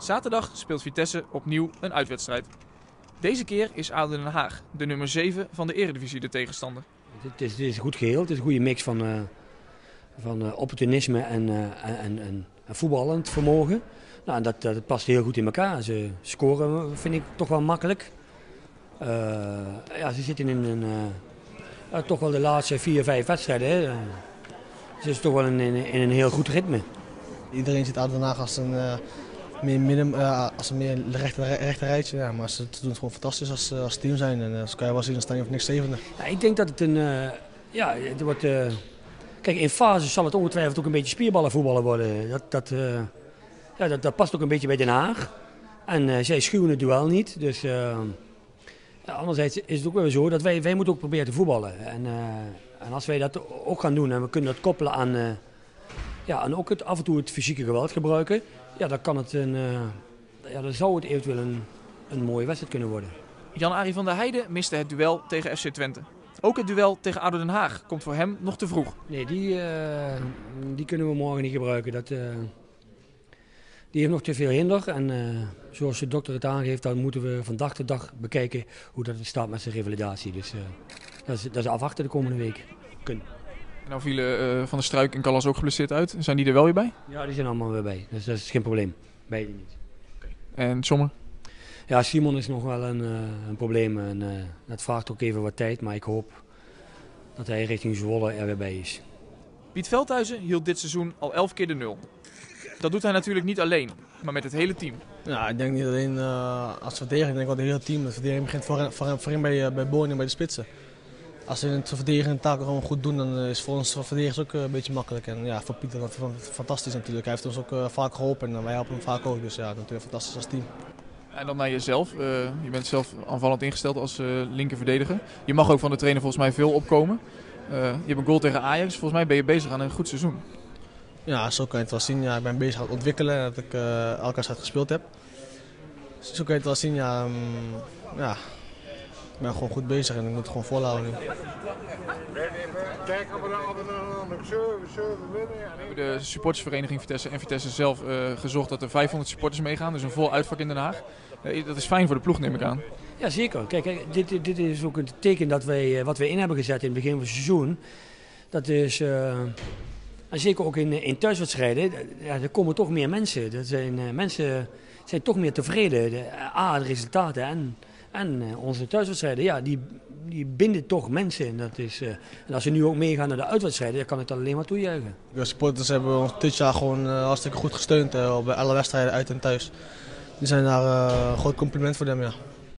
Zaterdag speelt Vitesse opnieuw een uitwedstrijd. Deze keer is ADO Den Haag, de nummer 7 van de Eredivisie, de tegenstander. Het is, het is een goed geheel. Het is een goede mix van, uh, van uh, opportunisme en, uh, en, en, en, voetballend vermogen. Nou, en dat, dat past heel goed in elkaar. Ze scoren vind ik toch wel makkelijk. ja, ze zitten in een, toch wel de laatste vier, vijf wedstrijden. Hè. Ze is toch wel in, in, in, een heel goed ritme. Iedereen ziet ADO Den Haag als een meer, midden, uh, als een meer rechter, rechter rijtje. Ja, maar ze doen het gewoon fantastisch als, als team zijn. En als kan je wel zien, dan sta je of niks zevende. Ja, ik denk dat het een... Uh, ja, het wordt... Kijk, in fases zal het ongetwijfeld ook een beetje spierballenvoetballen worden. Dat, dat, ja, dat, past ook een beetje bij Den Haag. En zij schuwen het duel niet. Dus anderzijds is het ook wel zo dat wij, wij moeten ook proberen te voetballen. En, en als wij dat ook gaan doen en we kunnen dat koppelen aan... ja, en ook het, af en toe het fysieke geweld gebruiken ja, dan, kan het een, uh, ja, dan zou het eventueel een, een mooie wedstrijd kunnen worden. Jan-Arie van der Heijden miste het duel tegen FC Twente. Ook het duel tegen ADO Den Haag komt voor hem nog te vroeg. Nee, die, uh, die kunnen we morgen niet gebruiken. Dat, uh, die heeft nog te veel hinder. En zoals de dokter het aangeeft, dan moeten we van dag tot dag bekijken hoe dat staat met zijn revalidatie. Dus dat, is, dat is afwachten de komende week. Kun. Nou vielen uh, Van der Struik en Callas ook geblesseerd uit. Zijn die er wel weer bij? Ja, die zijn allemaal weer bij. Dus dat is geen probleem. Beide niet. Okay. En Sommer? Ja, Simon is nog wel een, uh, een probleem. En, uh, dat vraagt ook even wat tijd. Maar ik hoop dat hij richting Zwolle er weer bij is. Piet Veldhuizen hield dit seizoen al elf keer de nul. Dat doet hij natuurlijk niet alleen, maar met het hele team. Ja, ik denk niet alleen als verdediger, ik denk wel het hele team. De verdediging begint voorin, voorin, voorin bij, bij Boon en bij de spitsen als we het verdedigende taken gewoon goed doen, dan is voor ons verdedigers ook eh, een beetje makkelijk. En ja, voor Pieter dat fantastisch natuurlijk. Hij heeft ons ook uh, vaak geholpen en wij helpen hem vaak ook. Dus ja, natuurlijk fantastisch als team. En dan naar jezelf. Uh, je bent zelf aanvallend ingesteld als uh, linker verdediger. Je mag ook van de trainer volgens mij veel opkomen. je hebt een goal tegen Ajax. Volgens mij ben je bezig aan een goed seizoen. Ja, zo kan je het wel zien. Ja, ik ben bezig aan het ontwikkelen dat ik elke wedstrijd gespeeld heb. Zo kan je het wel zien. Ja, um, ja, ben gewoon goed bezig en ik moet het gewoon volhouden. We hebben de supportersvereniging Vitesse en Vitesse zelf uh, gezocht dat er 500 supporters meegaan. Dus een vol uitvak in Den Haag. Uh, dat is fijn voor de ploeg, neem ik aan. Ja, zeker. Kijk, dit, dit is ook een teken dat wij, wat we in hebben gezet in het begin van het seizoen. Dat is, en zeker ook in, in thuiswedstrijden, ja, er komen toch meer mensen. Er zijn, mensen zijn toch meer tevreden. De, A, de resultaten en en uh, onze thuiswedstrijden, ja, die, die binden toch mensen. En, dat is, uh, en als ze nu ook meegaan naar de uitwedstrijden, dan kan ik dat alleen maar toejuichen. De supporters hebben ons dit jaar gewoon uh, hartstikke goed gesteund bij alle wedstrijden uit en thuis. Die zijn daar een groot compliment voor them, ja.